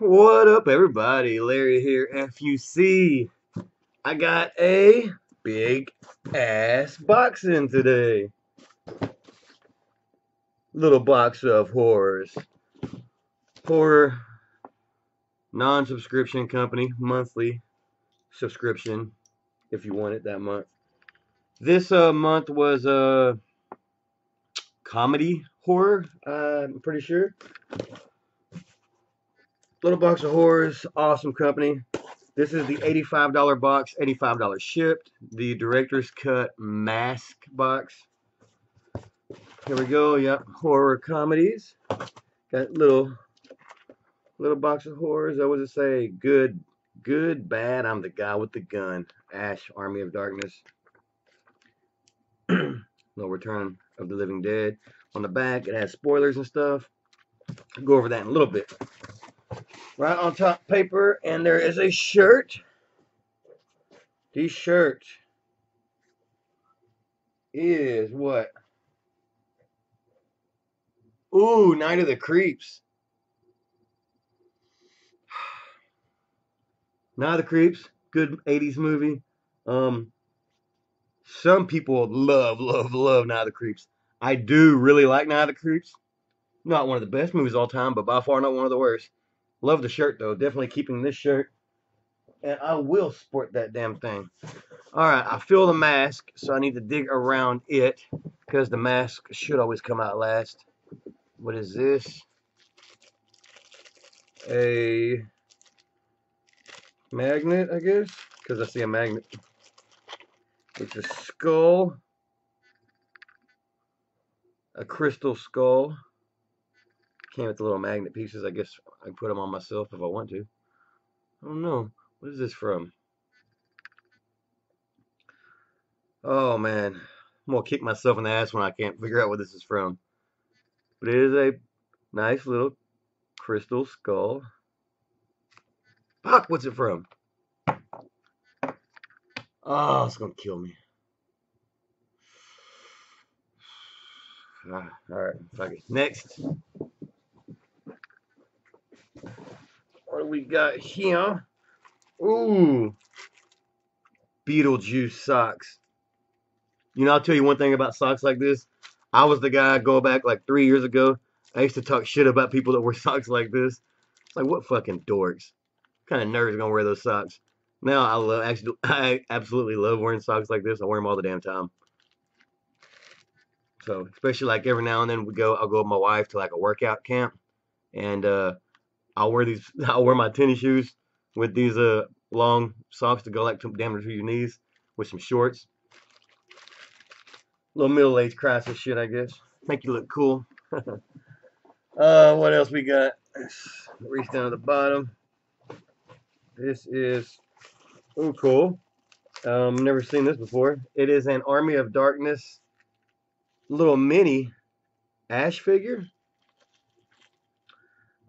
What up, everybody? Larry here, FUC. I got a big ass box in today. Little box of horrors. Horror non subscription company, monthly subscription if you want it that month. This uh, month was a uh, comedy horror, uh, I'm pretty sure. Little box of horrors, awesome company. This is the $85 box, $85 shipped. The director's cut mask box. Here we go. Yep, horror comedies. Got little little box of horrors. I would it say? Good, good, bad. I'm the guy with the gun. Ash, Army of Darkness. no Return of the Living Dead. On the back, it has spoilers and stuff. I'll go over that in a little bit right on top paper and there is a shirt the shirt is what? Ooh night of the creeps. Night of the creeps good 80s movie. Um some people love love love night of the creeps. I do really like night of the creeps. Not one of the best movies all time but by far not one of the worst Love the shirt though. Definitely keeping this shirt. And I will sport that damn thing. Alright, I feel the mask, so I need to dig around it. Because the mask should always come out last. What is this? A magnet, I guess? Because I see a magnet. It's a skull. A crystal skull. Came with the little magnet pieces. I guess I can put them on myself if I want to. I don't know. What is this from? Oh man. I'm gonna kick myself in the ass when I can't figure out what this is from. But it is a nice little crystal skull. Fuck, what's it from? Oh, it's gonna kill me. Ah, Alright, fuck it. Next. What do we got here? Ooh. Beetlejuice socks. You know, I'll tell you one thing about socks like this. I was the guy going back like three years ago. I used to talk shit about people that wear socks like this. It's like, what fucking dorks? What kind of nerds gonna wear those socks? Now I love, actually, I absolutely love wearing socks like this. I wear them all the damn time. So, especially like every now and then we go, I'll go with my wife to like a workout camp. And, uh, I'll wear these. I'll wear my tennis shoes with these uh long socks to go like to damn to your knees with some shorts. Little middle-aged crisis shit, I guess. Make you look cool. uh, what else we got? Let's reach down to the bottom. This is oh cool. Um, never seen this before. It is an Army of Darkness little mini Ash figure.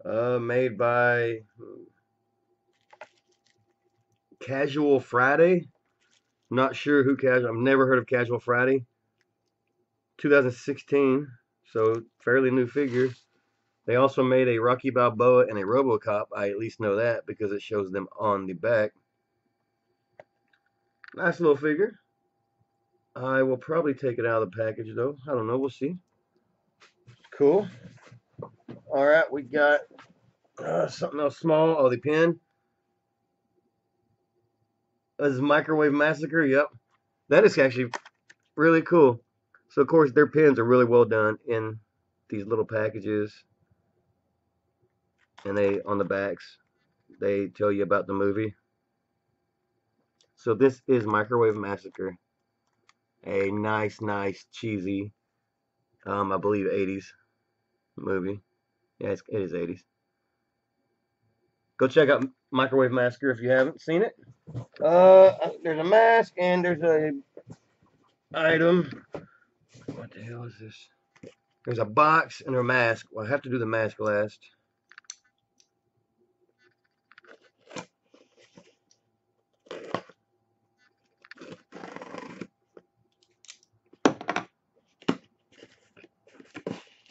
Uh, made by Casual Friday. Not sure who Casual. I've never heard of Casual Friday. 2016, so fairly new figures. They also made a Rocky Balboa and a RoboCop. I at least know that because it shows them on the back. Nice little figure. I will probably take it out of the package though. I don't know. We'll see. Cool. All right, we got uh, something else small. Oh, the pen. This is Microwave Massacre. Yep. That is actually really cool. So, of course, their pins are really well done in these little packages. And they, on the backs, they tell you about the movie. So, this is Microwave Massacre. A nice, nice, cheesy, um, I believe 80s movie. Yeah, it's, it is 80s. Go check out Microwave Massacre if you haven't seen it. Uh, there's a mask and there's a item. What the hell is this? There's a box and a mask. Well, I have to do the mask last.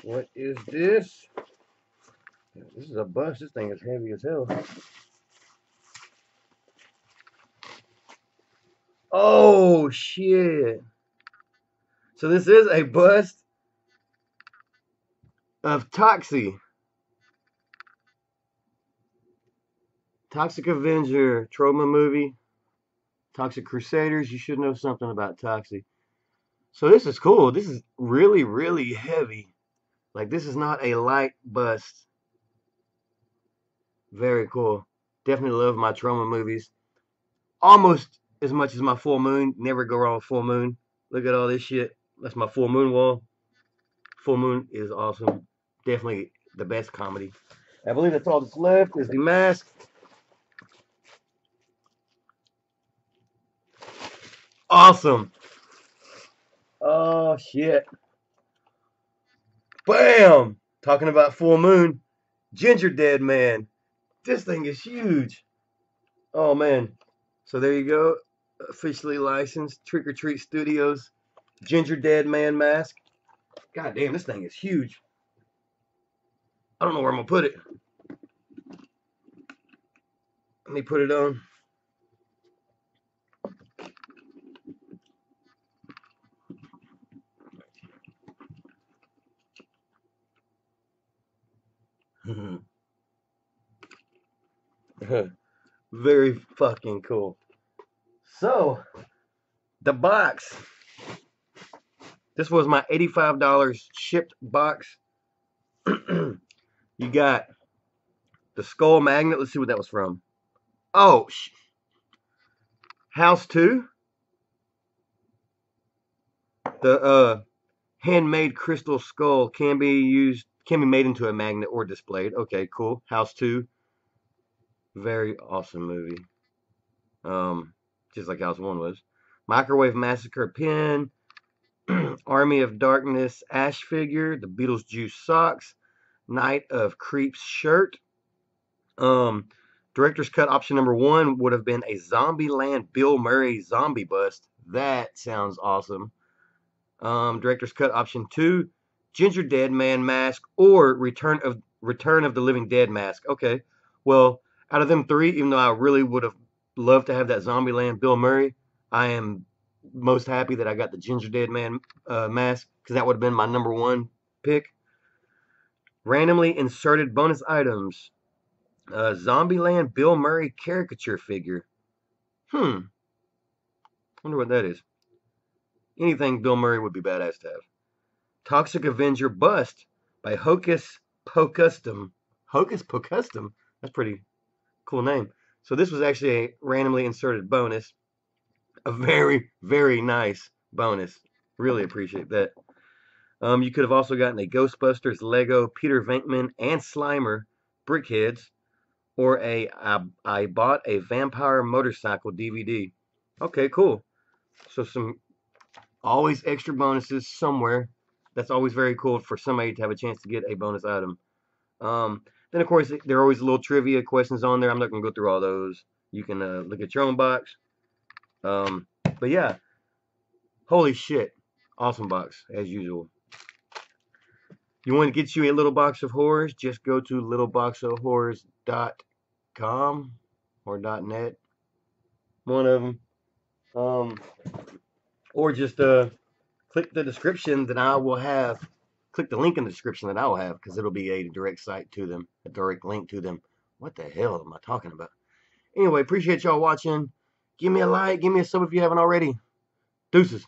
What is this? This is a bus. This thing is heavy as hell. Oh shit. So this is a bust of Toxie. Toxic Avenger, Troma movie. Toxic Crusaders, you should know something about Toxie. So this is cool. This is really, really heavy. Like this is not a light bust. Very cool. Definitely love my Troma movies. Almost as much as my full moon. Never go wrong with full moon. Look at all this shit. That's my full moon wall. Full moon is awesome. Definitely the best comedy. I believe that's all that's left is the mask. Awesome. Oh shit. Bam! Talking about full moon. Gingerdead Man. This thing is huge. Oh man. So there you go. Officially licensed Trick or Treat Studios. Gingerdead Man mask. God damn, this thing is huge. I don't know where I'm gonna put it. Let me put it on. Very fucking cool. So, the box. This was my $85 shipped box. you got the skull magnet. Let's see what that was from. Oh, House 2. The uh, handmade crystal skull can be used can be made into a magnet or displayed. Okay, cool. House 2. Very awesome movie. Um, just like House 1 was. Microwave Massacre pin. Army of Darkness ash figure. The Beetlejuice socks. Night of Creeps shirt. Um, director's cut option number one would have been a Zombieland Bill Murray zombie bust. That sounds awesome. Um, director's cut option two Gingerdead Man mask, or Return of Return of the Living Dead mask. Okay, well, out of them three, even though I really would have loved to have that Zombieland Bill Murray, I am most happy that I got the Gingerdead Man uh, mask because that would have been my number one pick. Randomly inserted bonus items. Uh, Zombieland Bill Murray caricature figure. Hmm. Wonder what that is. Anything Bill Murray would be badass to have. Toxic Avenger Bust by Hocus Pocustum. Hocus Pocustum? That's pretty cool name. So this was actually a randomly inserted bonus. A very, very nice bonus. Really appreciate that. Um, you could have also gotten a Ghostbusters, Lego, Peter Venkman, and Slimer BrickHeadz, or a I, I bought a Vampire Motorcycle DVD. Okay, cool. So some always extra bonuses somewhere that's always very cool for somebody to have a chance to get a bonus item. Um, then, of course, there are always little trivia questions on there. I'm not going to go through all those. You can uh, look at your own box. Um, but yeah, holy shit. Awesome box, as usual. You want to get you a little box of horrors? Just go to littleboxofhorrors.com or .net. One of them. Um, or just uh, click the description that I will have, click the link in the description that I will have because it'll be a direct site to them, a direct link to them. What the hell am I talking about? Anyway, appreciate y'all watching. Give me a like, give me a sub if you haven't already. Deuces.